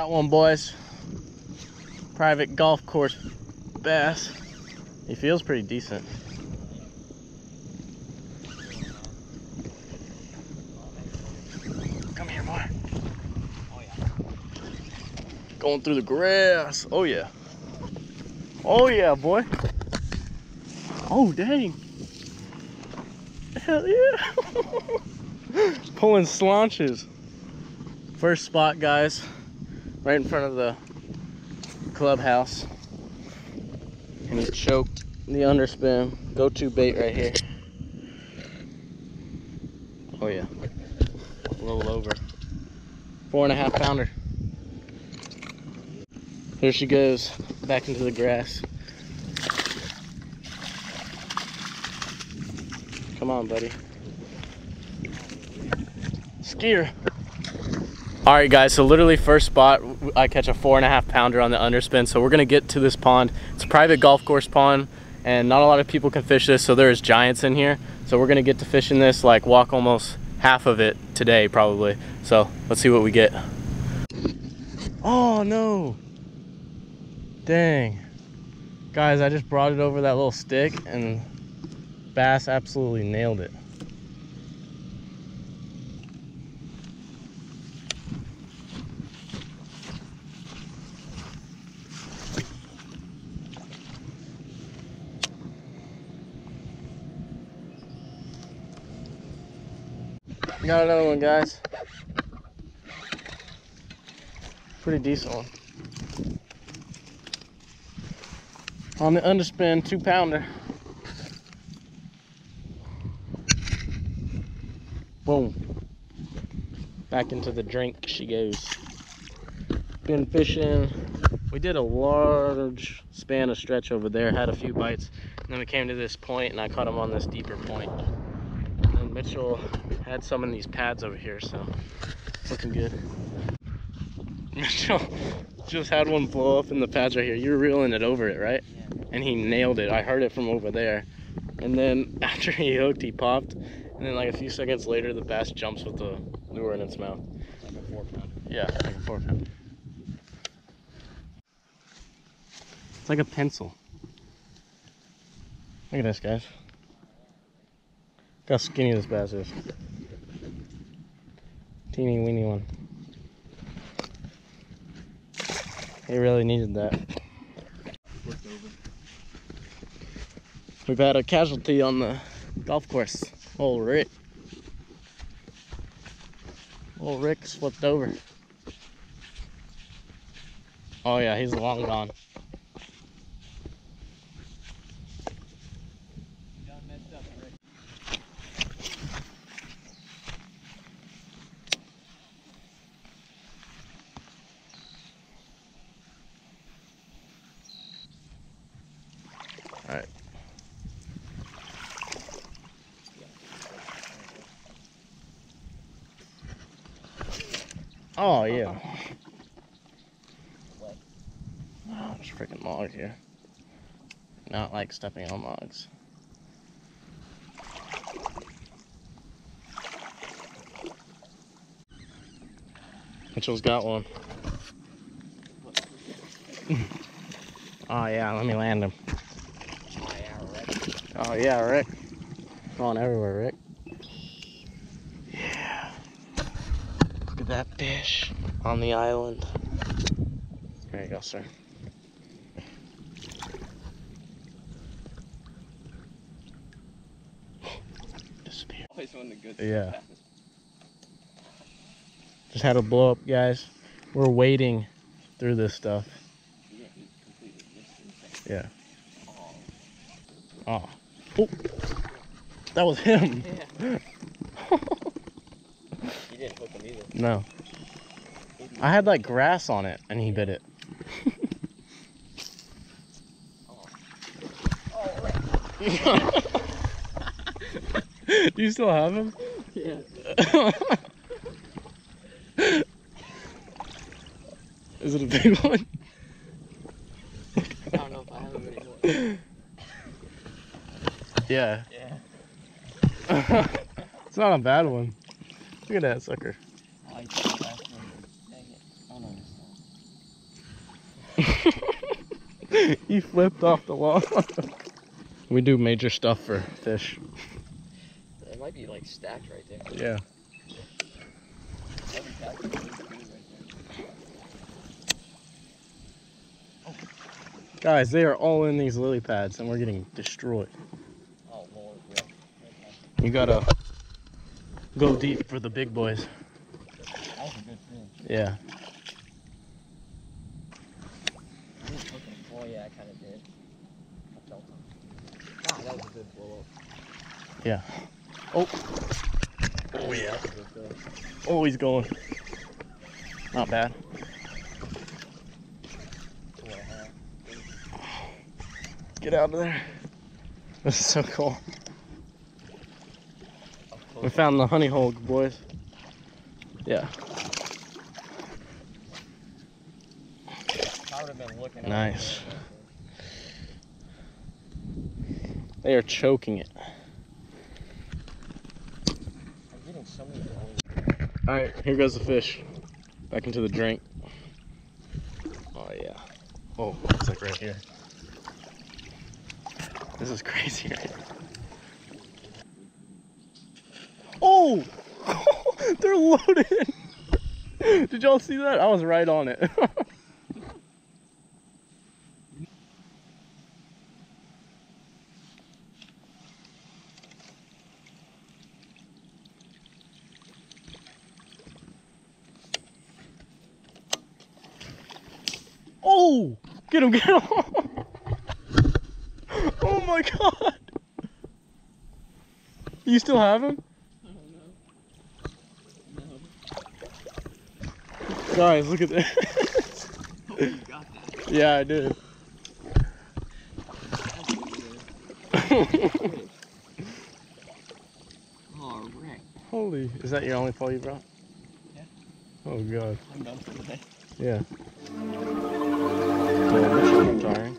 Got one, boys. Private golf course bass. He feels pretty decent. Come here, boy. Going through the grass. Oh, yeah. Oh, yeah, boy. Oh, dang. Hell yeah. Pulling slaunches. First spot, guys. Right in front of the clubhouse. And he choked the underspin. Go-to bait right here. Oh yeah. A little over. Four and a half pounder. Here she goes, back into the grass. Come on, buddy. Skier. All right, guys, so literally first spot, I catch a four and a half pounder on the underspin. So we're gonna get to this pond. It's a private golf course pond and not a lot of people can fish this, so there's giants in here. So we're gonna get to fishing this, like walk almost half of it today probably. So let's see what we get. Oh no, dang. Guys, I just brought it over that little stick and bass absolutely nailed it. Got another one, guys. Pretty decent one. On the underspin, two pounder. Boom. Back into the drink she goes. Been fishing. We did a large span of stretch over there, had a few bites. And then we came to this point and I caught him on this deeper point. And Mitchell had some in these pads over here, so looking good. Mitchell just had one blow up in the pads right here. You were reeling it over it, right? Yeah. And he nailed it. I heard it from over there. And then after he hooked, he popped. And then like a few seconds later, the bass jumps with the lure in its mouth. Like a four pound. Yeah, like a four pound. It's like a pencil. Look at this, guys. How skinny this bass is. Teeny weeny one. He really needed that. We've had a casualty on the golf course. Old Rick. Old Rick's flipped over. Oh yeah, he's long gone. Oh yeah. Oh, there's freaking logs here. Not like stepping on logs. Mitchell's got one. oh yeah, let me land him. Oh, yeah, Rick. Going everywhere, Rick. Yeah. Look at that fish on the island. There you go, sir. Disappear. Always one of the good Yeah. Just had a blow up, guys. We're wading through this stuff. Yeah, he completely missed it. Yeah. Oh. Oh. That was him. Yeah. You didn't hook him either. No. I had like grass on it and he bit it. Oh, Do you still have him? yeah. Is it a big one? I don't know if I have him anymore. Yeah. Yeah. it's not a bad one. Look at that sucker. I like that last one. Dang it. I don't understand. he flipped off the wall. we do major stuff for fish. It might be like stacked right there. Yeah. Every catch is really good right there. Guys, they are all in these lily pads and we're getting destroyed. Yeah. You gotta go deep for the big boys. Yeah. Oh yeah, I kind of did. I felt him. Ah, that was a good blow up. Oh. Oh yeah. Oh, he's going. Not bad. Get out of there. This is so cool. We found the honey hole, boys. Yeah. I would have been looking. out Nice. They are choking it. I'm getting so many. All right, here goes the fish. Back into the drink. Oh yeah. Oh, it's like right here. This is crazy right here. Oh! They're loaded! Did y'all see that? I was right on it. Oh! Get him, get him! oh my god! You still have him? Guys, look at this. Oh, you got that. yeah, I did. Oh. Holy, is that your only pole you brought? Yeah. Oh god. I'm done for the day. Yeah. Yeah.